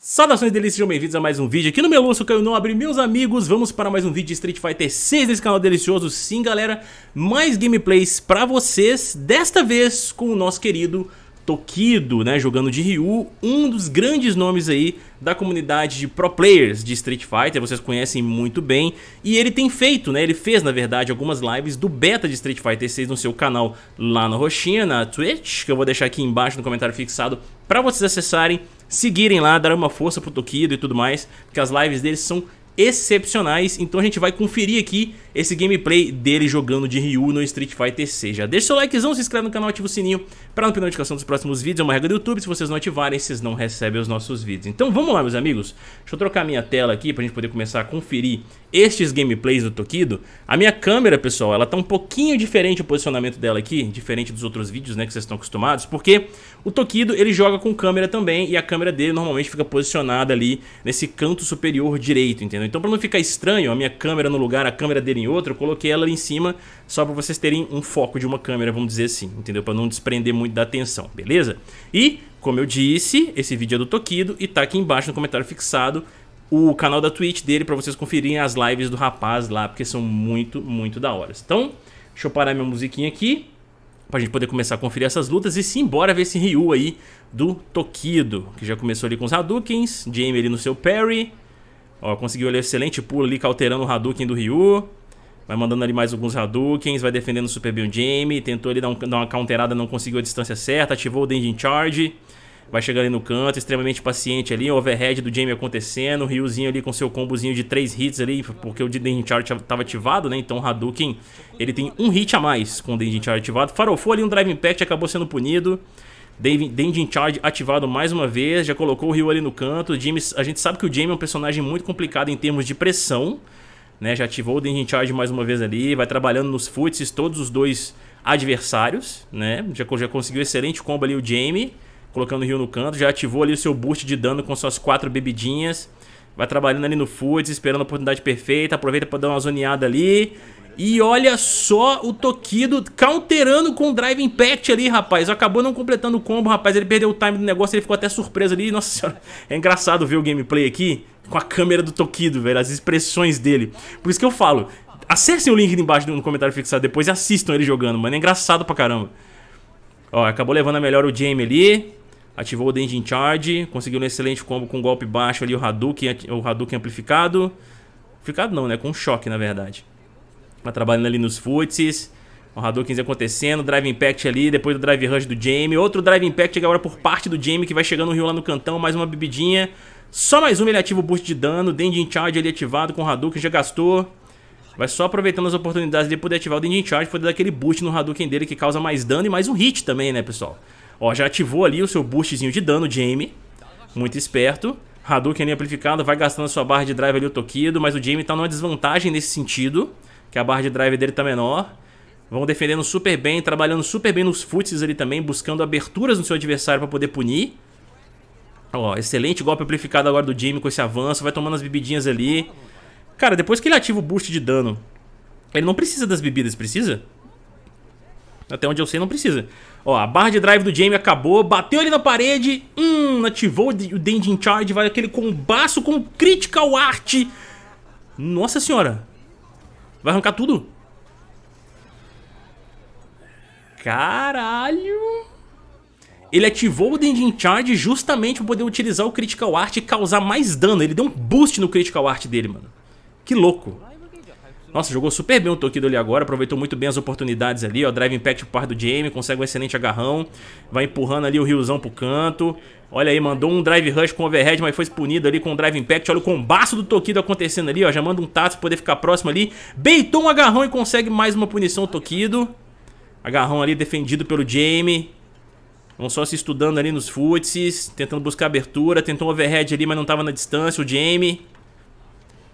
Saudações delícias, sejam bem-vindos a mais um vídeo aqui no meu Lúcio Caio Nobre, meus amigos, vamos para mais um vídeo de Street Fighter 6 nesse canal delicioso, sim galera, mais gameplays pra vocês, desta vez com o nosso querido Tokido, né, jogando de Ryu, um dos grandes nomes aí da comunidade de pro players de Street Fighter, vocês conhecem muito bem, e ele tem feito, né, ele fez na verdade algumas lives do beta de Street Fighter 6 no seu canal lá na roxinha, na Twitch, que eu vou deixar aqui embaixo no comentário fixado para vocês acessarem seguirem lá, darem uma força pro Tokido e tudo mais, porque as lives deles são excepcionais, então a gente vai conferir aqui esse gameplay dele jogando de Ryu no Street Fighter 6. Já deixa seu likezão, se inscreve no canal, ativa o sininho para não perder notificação dos próximos vídeos, é uma regra do YouTube, se vocês não ativarem, vocês não recebem os nossos vídeos. Então vamos lá meus amigos, deixa eu trocar minha tela aqui pra gente poder começar a conferir estes gameplays do Tokido. A minha câmera, pessoal, ela tá um pouquinho diferente o posicionamento dela aqui, diferente dos outros vídeos, né, que vocês estão acostumados, porque o Tokido, ele joga com câmera também e a câmera dele normalmente fica posicionada ali nesse canto superior direito, entendeu? Então pra não ficar estranho, a minha câmera no lugar, a câmera dele em outro, eu coloquei ela ali em cima só pra vocês terem um foco de uma câmera, vamos dizer assim, entendeu? Pra não desprender muito da atenção, beleza? E, como eu disse, esse vídeo é do Tokido e tá aqui embaixo no comentário fixado o canal da Twitch dele pra vocês conferirem as lives do rapaz lá, porque são muito, muito da hora. Então, deixa eu parar minha musiquinha aqui pra gente poder começar a conferir essas lutas e sim, bora ver esse Ryu aí do Tokido, que já começou ali com os Hadoukens, Jamie ali no seu parry, ó, conseguiu ali um excelente pulo ali, cauterando o Hadouken do Ryu, vai mandando ali mais alguns Hadoukens, vai defendendo super bem o Jamie, tentou ali dar, um, dar uma counterada, não conseguiu a distância certa, ativou o Dengin Charge, Vai chegando ali no canto, extremamente paciente ali, o overhead do Jamie acontecendo, o Ryuzinho ali com seu combozinho de 3 hits ali, porque o Dengin Charge estava ativado, né? Então o Hadouken, ele tem um hit a mais com o Dengin Charge ativado. Farofou ali um Drive Impact, acabou sendo punido. Dengin Charge ativado mais uma vez, já colocou o Ryu ali no canto. O Jamie, a gente sabe que o Jamie é um personagem muito complicado em termos de pressão, né? Já ativou o Dengin Charge mais uma vez ali, vai trabalhando nos footsies todos os dois adversários, né? Já, já conseguiu excelente combo ali o Jamie colocando o Rio no canto, já ativou ali o seu boost de dano com suas quatro bebidinhas. Vai trabalhando ali no Foods, esperando a oportunidade perfeita, aproveita para dar uma zoneada ali. E olha só o Tokido counterando com o Drive Impact ali, rapaz. Acabou não completando o combo, rapaz. Ele perdeu o time do negócio, ele ficou até surpreso ali. Nossa senhora, é engraçado ver o gameplay aqui com a câmera do Tokido, velho. As expressões dele. Por isso que eu falo, acessem o link embaixo no comentário fixado depois e assistam ele jogando, mano. É engraçado pra caramba. Ó, acabou levando a melhor o Jamie ali. Ativou o Dengin Charge, conseguiu um excelente combo com um golpe baixo ali, o Hadouken, o Hadouken amplificado. Amplificado não, né? Com choque, na verdade. Tá trabalhando ali nos footsies. O Hadouken acontecendo, Drive Impact ali, depois do Drive Rush do Jamie. Outro Drive Impact agora por parte do Jamie, que vai chegando no Rio lá no cantão. Mais uma bebidinha. Só mais uma ele ativa o boost de dano. Dengin Charge ali ativado com o Hadouken, já gastou. Vai só aproveitando as oportunidades de poder ativar o Dengin Charge, poder dar aquele boost no Hadouken dele que causa mais dano e mais um hit também, né, pessoal? Ó, já ativou ali o seu boostzinho de dano, Jamie. Muito esperto. Hadouken ali amplificado, vai gastando a sua barra de drive ali o Tokido, mas o Jamie tá numa desvantagem nesse sentido, que a barra de drive dele tá menor. Vão defendendo super bem, trabalhando super bem nos foots ali também, buscando aberturas no seu adversário para poder punir. Ó, excelente golpe amplificado agora do Jamie com esse avanço, vai tomando as bebidinhas ali. Cara, depois que ele ativa o boost de dano, ele não precisa das bebidas, precisa? Até onde eu sei, não precisa. Ó, a barra de drive do Jamie acabou, bateu ali na parede, hum, ativou o Dendin Charge, vai aquele combaço com Critical Art. Nossa senhora. Vai arrancar tudo. Caralho. Ele ativou o Dendin Charge justamente para poder utilizar o Critical Art e causar mais dano. Ele deu um boost no Critical Art dele, mano. Que louco. Nossa, jogou super bem o Tokido ali agora, aproveitou muito bem as oportunidades ali, ó, Drive Impact por parte do Jamie, consegue um excelente agarrão, vai empurrando ali o Riozão pro canto, olha aí, mandou um Drive Rush com overhead, mas foi punido ali com o Drive Impact, olha o combaço do Tokido acontecendo ali, ó, já manda um Tatsu pra poder ficar próximo ali, beitou um agarrão e consegue mais uma punição o Tokido, agarrão ali defendido pelo Jamie, Vão só se estudando ali nos footsies, tentando buscar abertura, tentou um overhead ali, mas não tava na distância, o Jamie...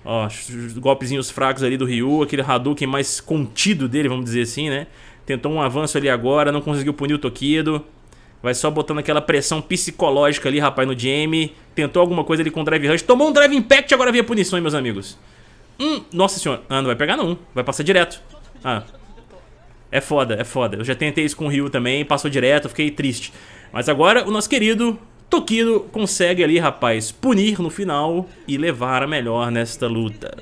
Ó, os golpezinhos fracos ali do Ryu, aquele Hadouken mais contido dele, vamos dizer assim, né? Tentou um avanço ali agora, não conseguiu punir o Tokido. Vai só botando aquela pressão psicológica ali, rapaz, no Jamie. Tentou alguma coisa ali com o Drive Rush. Tomou um Drive Impact, agora vem a punição, hein, meus amigos. Hum, nossa senhora. Ah, não vai pegar não. Vai passar direto. Ah. É foda, é foda. Eu já tentei isso com o Ryu também, passou direto, fiquei triste. Mas agora o nosso querido Tokido consegue ali, rapaz, punir no final e levar a melhor nesta luta.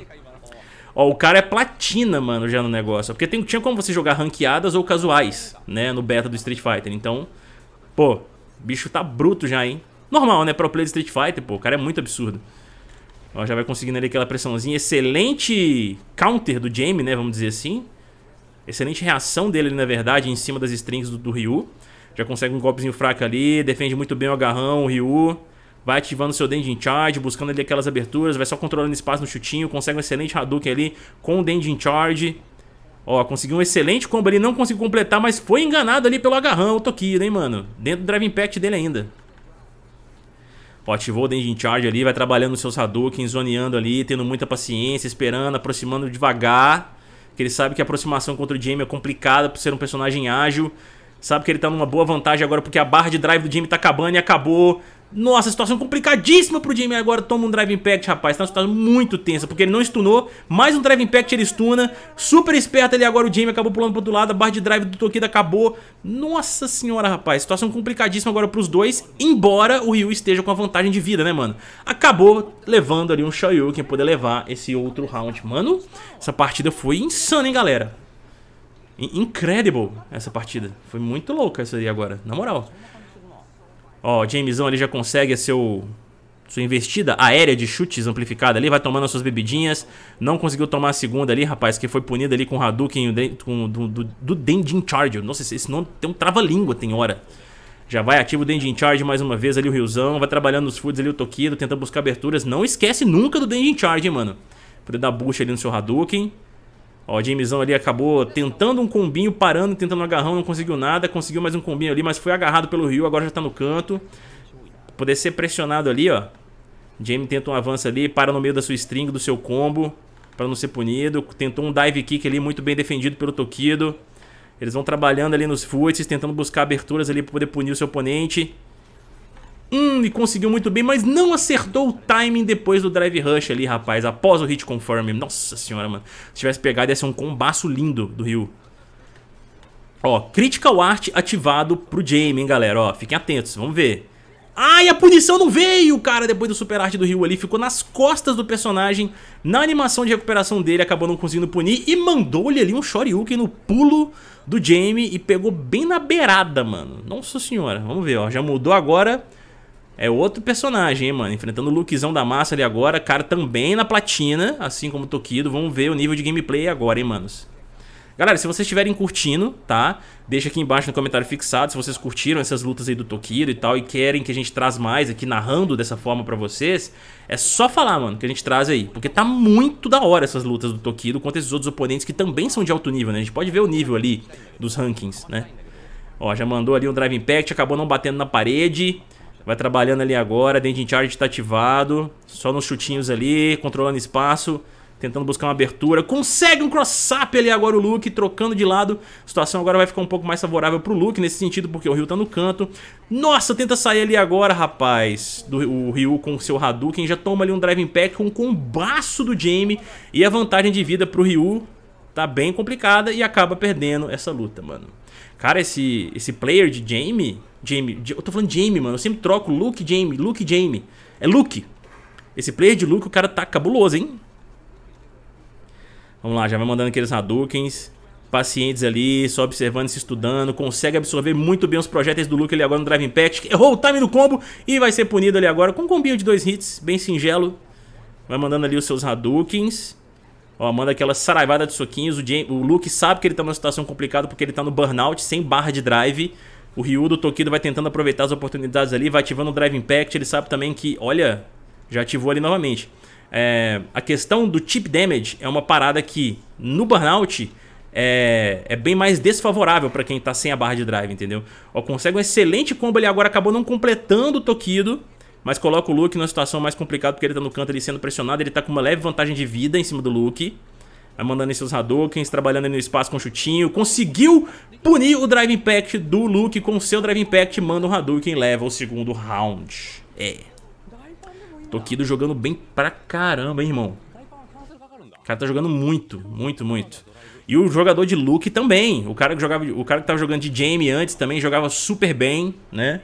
Ó, o cara é platina, mano, já no negócio. Porque tem, tinha como você jogar ranqueadas ou casuais, né, no beta do Street Fighter. Então, pô, bicho tá bruto já, hein. Normal, né, pro player de Street Fighter, pô, o cara é muito absurdo. Ó, já vai conseguindo ali aquela pressãozinha. Excelente counter do Jamie, né, vamos dizer assim. Excelente reação dele, na verdade, em cima das strings do, do Ryu. Já consegue um golpezinho fraco ali, defende muito bem o agarrão, o Ryu. Vai ativando seu Dendin Charge, buscando ali aquelas aberturas, vai só controlando espaço no chutinho, consegue um excelente Hadouken ali com o Dendin Charge. Ó, conseguiu um excelente combo ali, não conseguiu completar, mas foi enganado ali pelo agarrão, o Tokido, hein, mano. Dentro do Drive Impact dele ainda. Ó, ativou o Dendin Charge ali, vai trabalhando seus Hadouken, zoneando ali, tendo muita paciência, esperando, aproximando devagar. Que ele sabe que a aproximação contra o Jamie é complicada por ser um personagem ágil. Sabe que ele tá numa boa vantagem agora porque a barra de drive do Jamie tá acabando e acabou. Nossa, situação complicadíssima pro Jamie agora. Toma um Drive Impact, rapaz. Tá uma situação muito tensa, porque ele não stunou. Mais um Drive Impact ele stuna. Super esperto ali agora o Jamie acabou pulando pro outro lado. A barra de drive do Tokido acabou. Nossa senhora, rapaz. Situação complicadíssima agora pros dois. Embora o Ryu esteja com a vantagem de vida, né, mano? Acabou levando ali um Shoryuken poder levar esse outro round. Mano, essa partida foi insana, hein, galera? Incredible essa partida. Foi muito louca essa aí agora, na moral. Ó, Jamesão ali já consegue a seu, sua investida aérea de chutes amplificada ali, vai tomando as suas bebidinhas. Não conseguiu tomar a segunda ali, rapaz, que foi punido ali com o Hadouken com, do, do, do Dendin Charge. Nossa, esse nome tem um trava-língua, tem hora. Já vai ativo o Dendin Charge mais uma vez ali, o Ryuzão. Vai trabalhando nos foods ali, o Tokido, tentando buscar aberturas. Não esquece nunca do Dendin Charge, hein, mano. Poder dar boost ali no seu Hadouken. Ó, o Jamesão ali acabou tentando um combinho, parando, tentando um agarrão, não conseguiu nada. Conseguiu mais um combinho ali, mas foi agarrado pelo Rio, agora já tá no canto. Poder ser pressionado ali, ó. Jamie tenta um avanço ali, para no meio da sua string, do seu combo, para não ser punido. Tentou um dive kick ali, muito bem defendido pelo Tokido. Eles vão trabalhando ali nos foots, tentando buscar aberturas ali para poder punir o seu oponente. Hum, e conseguiu muito bem, mas não acertou o timing depois do drive rush ali, rapaz. Após o hit confirm. Nossa senhora, mano. Se tivesse pegado, ia ser um combaço lindo do Ryu. Ó, Critical Art ativado pro Jamie, hein, galera. Ó, fiquem atentos, vamos ver. Ai, a punição não veio, cara, depois do Super Art do Ryu ali. Ficou nas costas do personagem. Na animação de recuperação dele, acabou não conseguindo punir. E mandou-lhe ali um Shoryuken no pulo do Jamie. E pegou bem na beirada, mano. Nossa senhora, vamos ver, ó. Já mudou agora é outro personagem, hein, mano. Enfrentando o Lukezão da massa ali agora. Cara também na platina, assim como o Tokido. Vamos ver o nível de gameplay agora, hein, manos. Galera, se vocês estiverem curtindo, tá? Deixa aqui embaixo no comentário fixado se vocês curtiram essas lutas aí do Tokido e tal e querem que a gente traz mais aqui narrando dessa forma pra vocês. É só falar, mano, que a gente traz aí. Porque tá muito da hora essas lutas do Tokido contra esses outros oponentes que também são de alto nível, né? A gente pode ver o nível ali dos rankings, né? Ó, já mandou ali um Drive Impact, acabou não batendo na parede. Vai trabalhando ali agora, Dendin Charge está ativado. Só nos chutinhos ali, controlando espaço. Tentando buscar uma abertura. Consegue um cross-up ali agora o Luke, trocando de lado. A situação agora vai ficar um pouco mais favorável pro Luke nesse sentido, porque o Ryu tá no canto. Nossa, tenta sair ali agora, rapaz. Do, o Ryu com seu Hadouken. Já toma ali um Drive Impact com um combaço do Jamie. E a vantagem de vida pro Ryu tá bem complicada e acaba perdendo essa luta, mano. Cara, esse, esse player de Jamie Jamie. Eu tô falando Jamie, mano. Eu sempre troco Luke Jamie, Luke Jamie. É Luke. Esse player de Luke, o cara tá cabuloso, hein? Vamos lá, já vai mandando aqueles Hadoukens. Pacientes ali, só observando, se estudando. Consegue absorver muito bem os projéteis do Luke ali agora no Drive Impact. Errou o time do combo e vai ser punido ali agora com um combinho de dois hits, bem singelo. Vai mandando ali os seus Hadoukens. Ó, manda aquela saraivada de soquinhos. O, o Luke sabe que ele tá numa situação complicada porque ele tá no burnout, sem barra de drive. O Ryu do Tokido vai tentando aproveitar as oportunidades ali, vai ativando o Drive Impact. Ele sabe também que, olha, já ativou ali novamente. É, a questão do Chip Damage é uma parada que no Burnout é, é bem mais desfavorável para quem tá sem a barra de drive, entendeu? Ó, consegue um excelente combo ali agora, acabou não completando o Tokido. Mas coloca o Luke numa situação mais complicada porque ele tá no canto ali sendo pressionado. Ele tá com uma leve vantagem de vida em cima do Luke. Vai mandando em seus Hadoukens, trabalhando no espaço com chutinho. Conseguiu punir o Drive Impact do Luke com seu Drive Impact. Manda o Hadouken e leva o segundo round. É. Tokido jogando bem pra caramba, hein, irmão. O cara tá jogando muito, muito, muito. E o jogador de Luke também. O cara que jogava, o cara que tava jogando de Jamie antes também jogava super bem, né?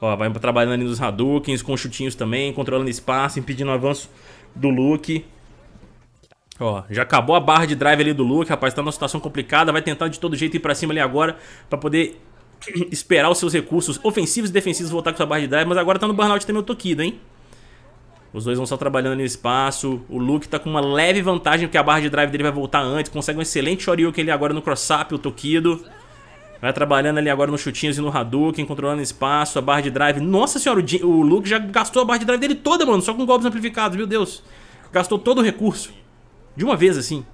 Ó, vai trabalhando ali nos Hadoukens, com chutinhos também, controlando espaço, impedindo o avanço do Luke. Ó, já acabou a barra de drive ali do Luke, rapaz, tá numa situação complicada, vai tentar de todo jeito ir pra cima ali agora, pra poder esperar os seus recursos ofensivos e defensivos voltar com sua barra de drive, mas agora tá no burnout também o Tokido, hein? Os dois vão só trabalhando no espaço. O Luke tá com uma leve vantagem, porque a barra de drive dele vai voltar antes. Consegue um excelente Shoryuken ali agora no cross-up, o Tokido. Vai trabalhando ali agora nos chutinhos e no Hadouken, controlando espaço, a barra de drive. Nossa senhora, o, o Luke já gastou a barra de drive dele toda, mano, só com golpes amplificados, meu Deus. Gastou todo o recurso. De uma vez, assim.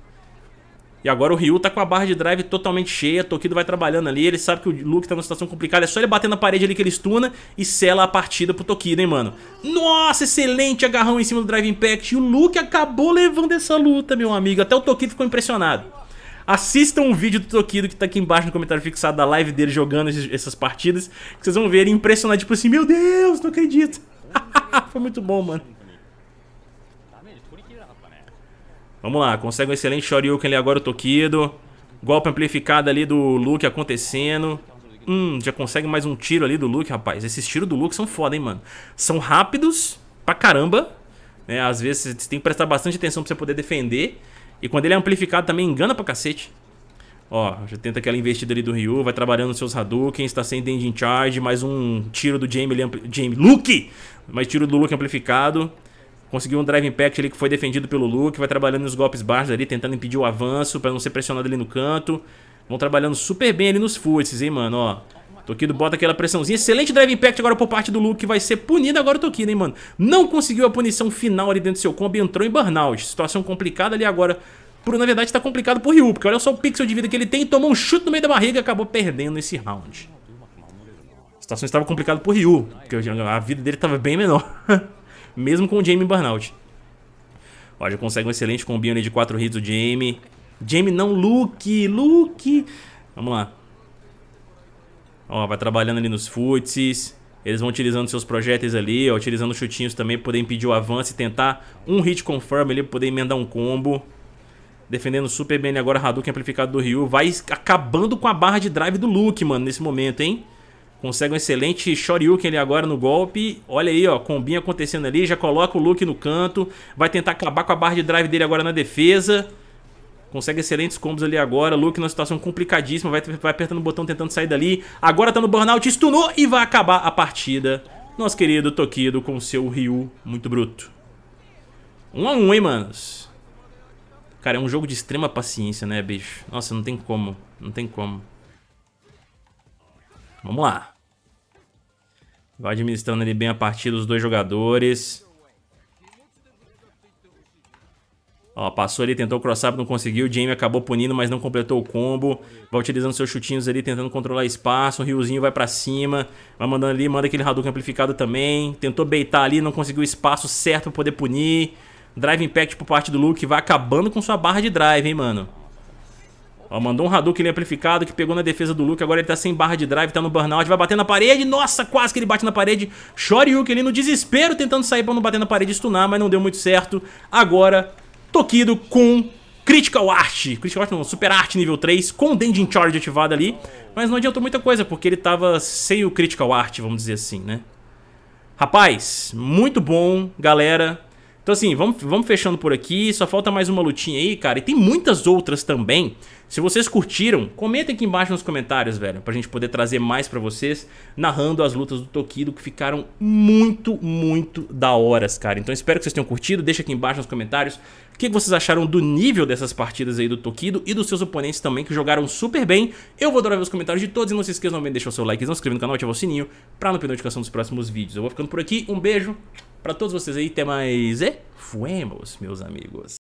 E agora o Ryu tá com a barra de drive totalmente cheia, Tokido vai trabalhando ali, ele sabe que o Luke tá numa situação complicada, é só ele bater na parede ali que ele stuna e sela a partida pro Tokido, hein, mano. Nossa, excelente agarrão em cima do Drive Impact, e o Luke acabou levando essa luta, meu amigo, até o Tokido ficou impressionado. Assistam o vídeo do Tokido que tá aqui embaixo no comentário fixado da live dele jogando essas partidas, que vocês vão ver ele impressionado, tipo assim, meu Deus, não acredito. Foi muito bom, mano. Vamos lá, consegue um excelente Shoryuken ali agora o Tokido. Golpe amplificado ali do Luke acontecendo. Hum, já consegue mais um tiro ali do Luke, rapaz. Esses tiros do Luke são foda, hein, mano. São rápidos pra caramba. Né? Às vezes você tem que prestar bastante atenção pra você poder defender. E quando ele é amplificado também engana pra cacete. Ó, já tenta aquela investida ali do Ryu, vai trabalhando nos seus Hadouken, está sem Engine Charge, mais um tiro do Jamie, Jamie Luke! Mais tiro do Luke amplificado. Conseguiu um Drive Impact ali que foi defendido pelo Luke. Vai trabalhando nos golpes baixos ali, tentando impedir o avanço para não ser pressionado ali no canto. Vão trabalhando super bem ali nos foots, hein, mano, ó. Tokido bota aquela pressãozinha. Excelente Drive Impact agora por parte do Luke, que vai ser punido agora o Tokido, hein, mano. Não conseguiu a punição final ali dentro do seu combo e entrou em Burnout. Situação complicada ali agora. Por, na verdade, tá complicado pro Ryu, porque olha só o pixel de vida que ele tem. Tomou um chute no meio da barriga e acabou perdendo esse round. A situação estava complicada pro Ryu, porque a vida dele estava bem menor. mesmo com o Jamie Burnout. Ó, já consegue um excelente combinho ali de 4 hits do Jamie. Jamie não, Luke, Luke. Vamos lá. Ó, vai trabalhando ali nos footsies. Eles vão utilizando seus projéteis ali, ó, utilizando chutinhos também para poder impedir o avanço e tentar um hit confirm ali para poder emendar um combo. Defendendo super bem agora Hadouken amplificado do Ryu. Vai acabando com a barra de drive do Luke, mano, nesse momento, hein? Consegue um excelente Shoryuken ali agora no golpe. Olha aí, ó, combinho acontecendo ali. Já coloca o Luke no canto. Vai tentar acabar com a barra de drive dele agora na defesa. Consegue excelentes combos ali agora. Luke numa situação complicadíssima. Vai, vai apertando o botão tentando sair dali. Agora tá no burnout, stunou e vai acabar a partida. Nosso querido Tokido com seu Ryu muito bruto. Um a um, hein, manos? Cara, é um jogo de extrema paciência, né, bicho? Nossa, não tem como. Não tem como. Vamos lá. Vai administrando ali bem a partida os dois jogadores. Ó, passou ali, tentou crossar, não conseguiu. O Jamie acabou punindo, mas não completou o combo. Vai utilizando seus chutinhos ali, tentando controlar espaço. O Riozinho vai pra cima. Vai mandando ali, manda aquele Hadouken amplificado também. Tentou beitar ali, não conseguiu o espaço certo pra poder punir. Drive Impact por parte do Luke. Vai acabando com sua barra de drive, hein, mano. Ó, mandou um Hadouken amplificado que pegou na defesa do Luke. Agora ele tá sem barra de drive, tá no burnout. Vai bater na parede. Nossa, quase que ele bate na parede. Shoryuken ali no desespero, tentando sair pra não bater na parede e stunar, mas não deu muito certo. Agora, Tokido com Critical Art. Critical Art não, Super Art nível 3, com o Dengin Charge ativado ali. Mas não adiantou muita coisa, porque ele tava sem o Critical Art, vamos dizer assim, né? Rapaz, muito bom, galera. Então assim, vamos, vamos fechando por aqui, só falta mais uma lutinha aí, cara. E tem muitas outras também. Se vocês curtiram, comentem aqui embaixo nos comentários, velho. Pra gente poder trazer mais pra vocês, narrando as lutas do Tokido, que ficaram muito, muito da horas, cara. Então espero que vocês tenham curtido, deixa aqui embaixo nos comentários o que vocês acharam do nível dessas partidas aí do Tokido e dos seus oponentes também, que jogaram super bem. Eu vou adorar ver os comentários de todos e não se esqueçam também de deixar o seu like, se inscrever no canal, ativar o sininho pra não perder notificação dos próximos vídeos. Eu vou ficando por aqui, um beijo pra todos vocês aí, até mais e fuemos, meus amigos.